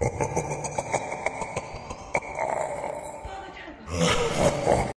Ha.